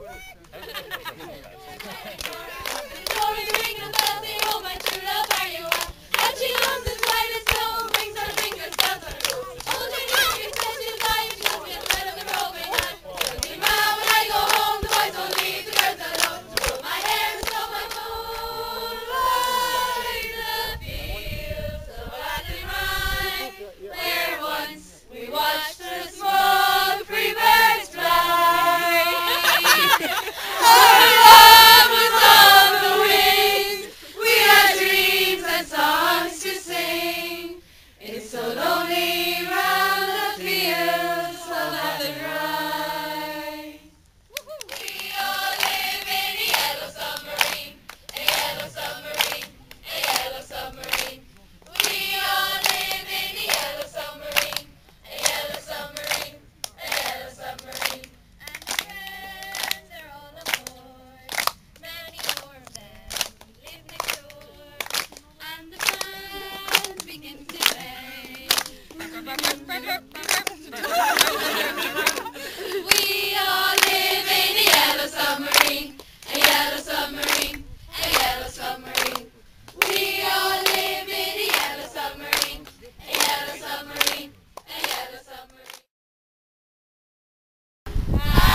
Glory, ring bells, they roll, my true love, Happy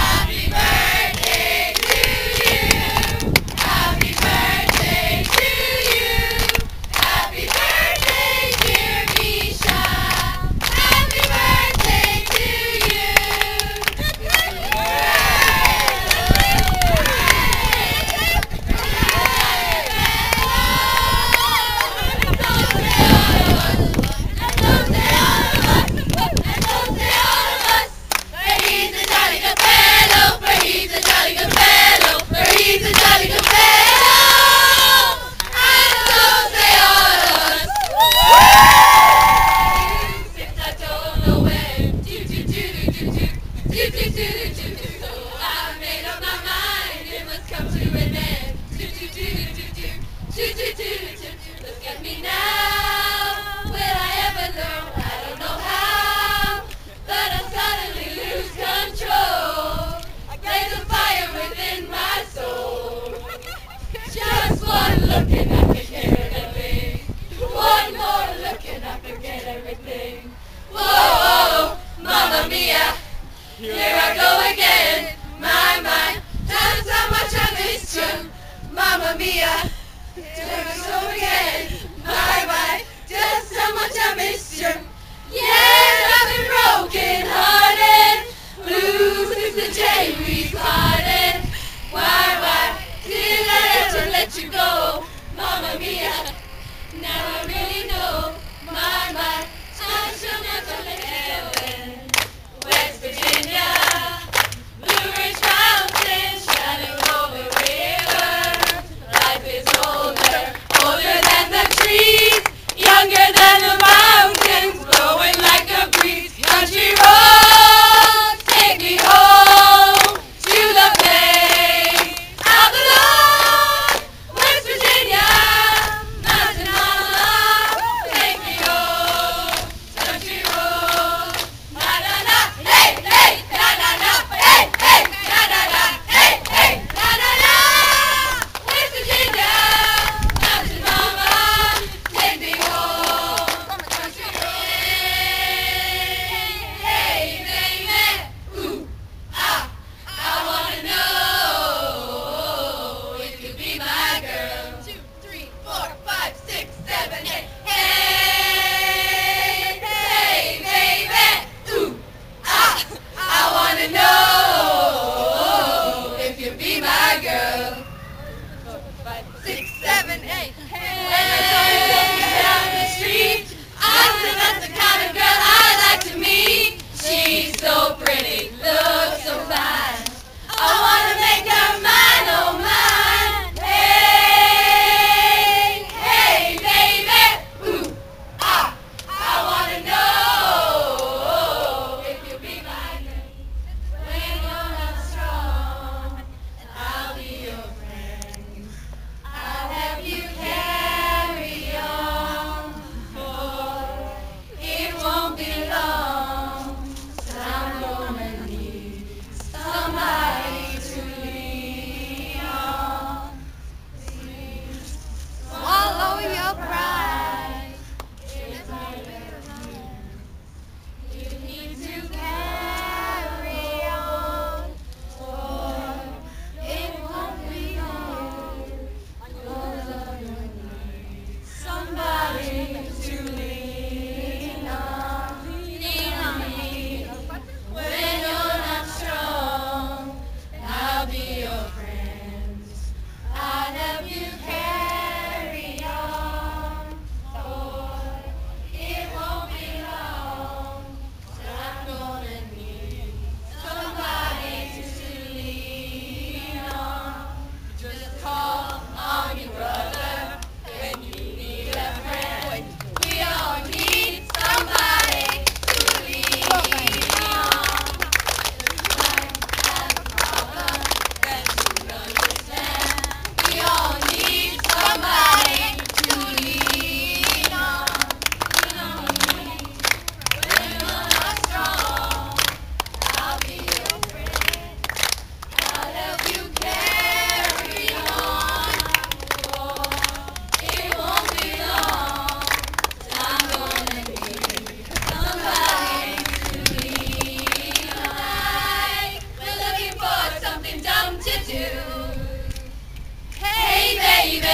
baby.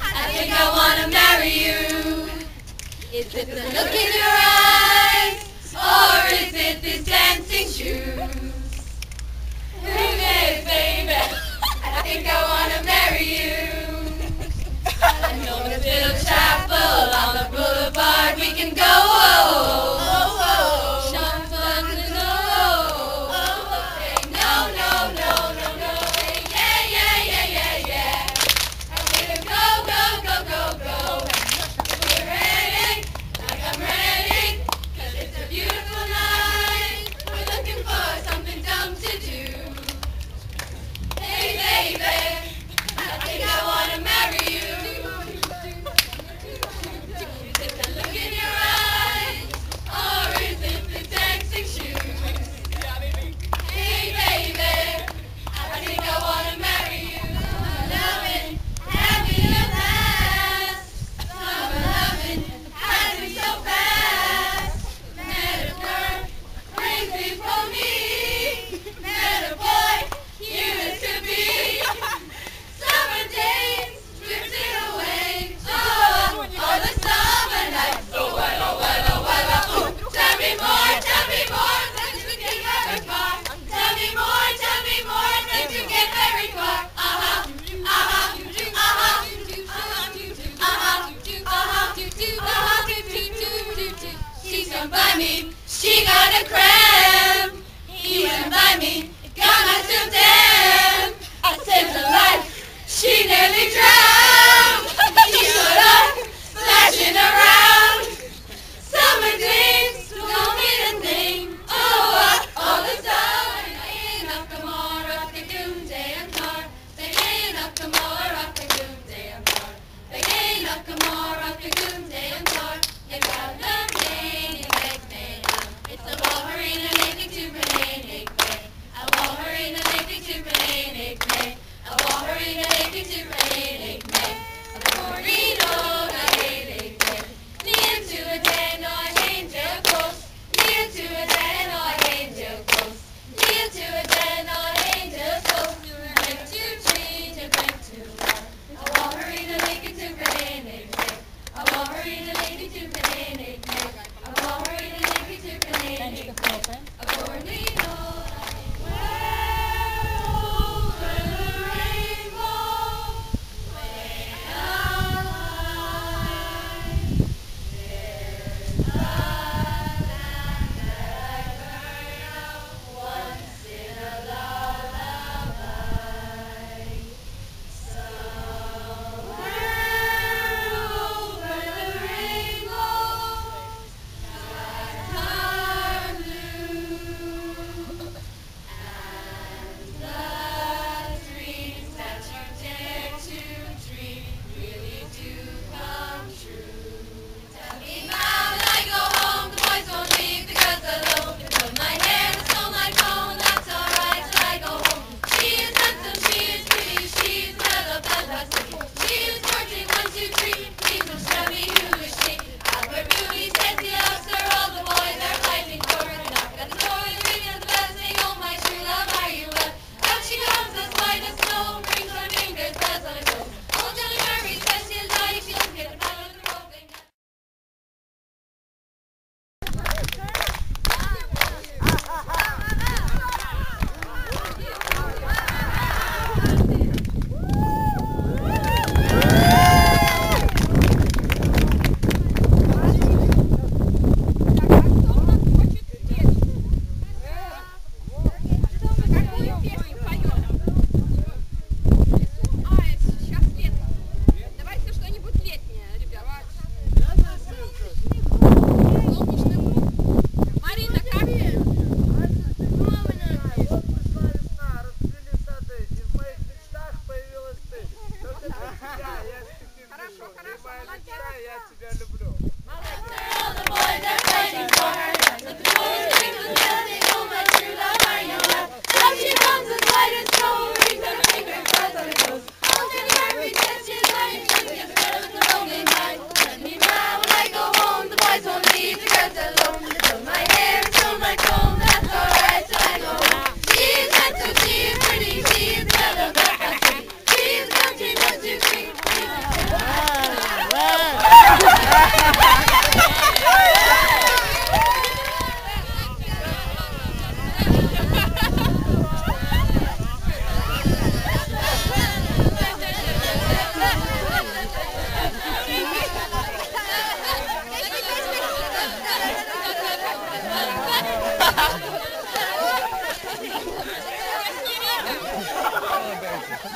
I think I want to marry you. Is it the look in your eyes? Or is it these dancing shoes? Hey, baby, I think I want to marry you. I know this little chapel on the boulevard we can go.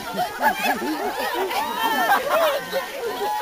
Oh, my God.